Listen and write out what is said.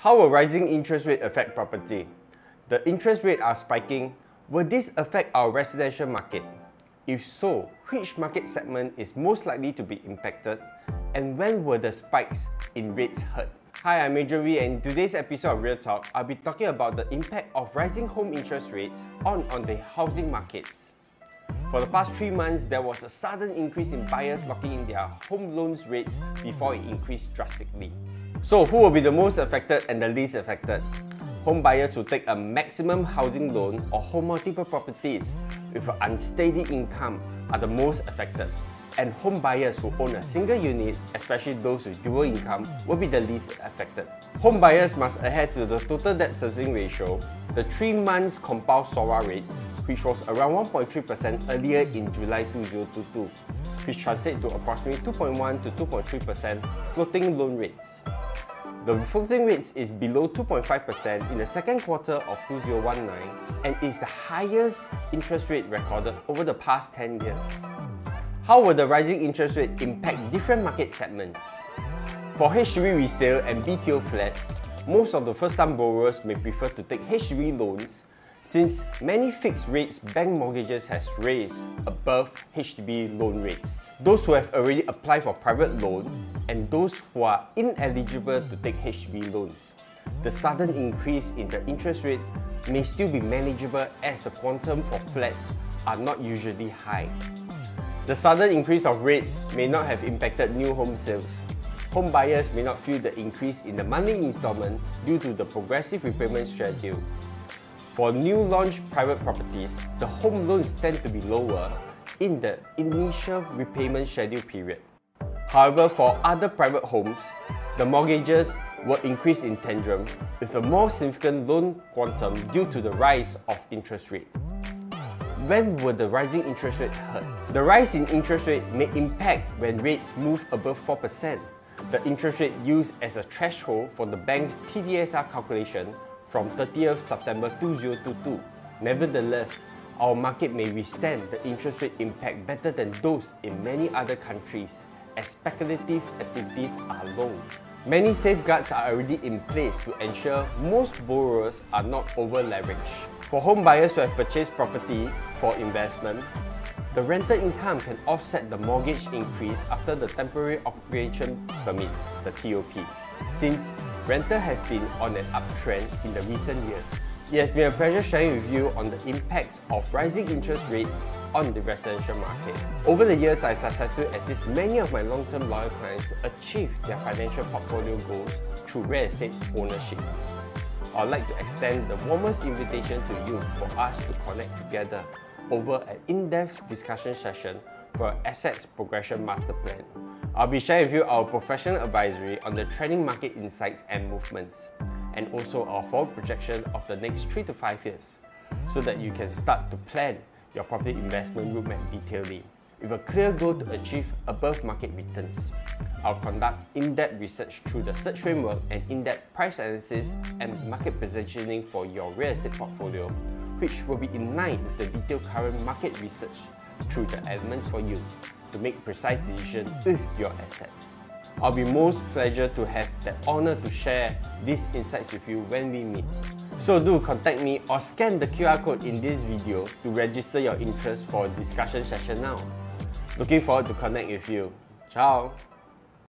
How will rising interest rate affect property? The interest rate are spiking. Will this affect our residential market? If so, which market segment is most likely to be impacted? And when will the spikes in rates hurt? Hi, I'm Adrian Wee and in today's episode of Real Talk, I'll be talking about the impact of rising home interest rates on, on the housing markets. For the past three months, there was a sudden increase in buyers locking in their home loans rates before it increased drastically. So who will be the most affected and the least affected? Home buyers who take a maximum housing loan or hold multiple properties with an unsteady income are the most affected. And home buyers who own a single unit, especially those with dual income, will be the least affected. Home buyers must adhere to the total debt servicing ratio, the 3 months compound SORA rates, which was around 1.3% earlier in July 2022, which translates to approximately 2.1 to 2.3% floating loan rates. The floating rates is below 2.5% in the second quarter of 2019 and is the highest interest rate recorded over the past 10 years. How will the rising interest rate impact different market segments? For HDB resale and BTO flats, most of the first-time borrowers may prefer to take HDB loans since many fixed rates bank mortgages has raised above HDB loan rates. Those who have already applied for private loan and those who are ineligible to take HDB loans. The sudden increase in the interest rate may still be manageable as the quantum for flats are not usually high. The sudden increase of rates may not have impacted new home sales. Home buyers may not feel the increase in the monthly installment due to the progressive repayment schedule. For new launch private properties, the home loans tend to be lower in the initial repayment schedule period. However, for other private homes, the mortgages will increase in tandem with a more significant loan quantum due to the rise of interest rate. When will the rising interest rate hurt? The rise in interest rate may impact when rates move above 4%. The interest rate used as a threshold for the bank's TDSR calculation from 30th September 2022. Nevertheless, our market may withstand the interest rate impact better than those in many other countries as speculative activities are low. Many safeguards are already in place to ensure most borrowers are not over-leveraged. For home buyers who have purchased property for investment, the rental income can offset the mortgage increase after the temporary occupation permit, the TOP since rental has been on an uptrend in the recent years. It has been a pleasure sharing with you on the impacts of rising interest rates on the residential market. Over the years, I've successfully assisted many of my long-term loyal clients to achieve their financial portfolio goals through real estate ownership. I'd like to extend the warmest invitation to you for us to connect together over an in-depth discussion session for Assets Progression Master Plan I'll be sharing with you our professional advisory on the trending market insights and movements, and also our forward projection of the next 3 to 5 years, so that you can start to plan your property investment roadmap detailedly with a clear goal to achieve above market returns. I'll conduct in-depth research through the search framework and in-depth price analysis and market positioning for your real estate portfolio, which will be in line with the detailed current market research through the elements for you to make precise decisions with your assets. I'll be most pleasure to have the honor to share these insights with you when we meet. So do contact me or scan the QR code in this video to register your interest for discussion session now. Looking forward to connect with you. Ciao!